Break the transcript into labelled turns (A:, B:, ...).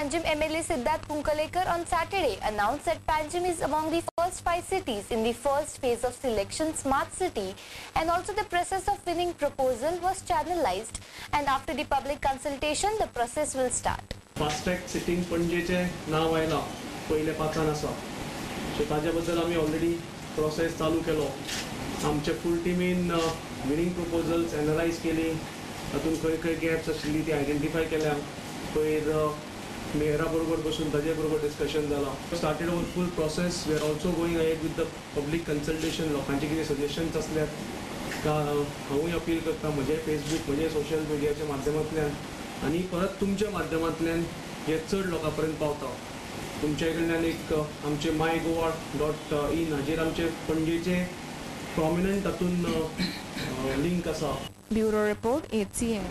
A: Panjim MLA Siddharth Punkalekar on Saturday announced that Panjim is among the first five cities in the first phase of selection smart city and also the process of winning proposal was channelized and after the public consultation the process will start.
B: Fast fast track sitting पणजेचें नांव आयलां पयले पांचान आसा so ताज्या बद्दल आमी already process चालू केलो आमचे फूल टिमीन विनींग प्रपोजल्स एनालायज केली तातूंत खंय खंय गॅप्स आशिल्ली ती आयडेंटिफाय केल्या पयर मेहराबरोबर बसून ताजे बरोबर डिस्कशन जालां started our full process we are also going ahead with the public consultation लोकांचे कितें सजेशन्स आसल्यात का हांवूय अपील करता? म्हजे फेसबूक म्हजे सोशल मिडियाच्या माध्यमांतल्यान आनी परत तुमच्या माध्यमांतल्यान हे चड लोकां पर्यंत पावता. तुमचे कडल्यान एक आमचे माय गोवा डॉट इन हाजेर आमचे पणजेचे प्रॉमिनंट तातूंत लिंक आसा
C: Bureau Report 8 CM.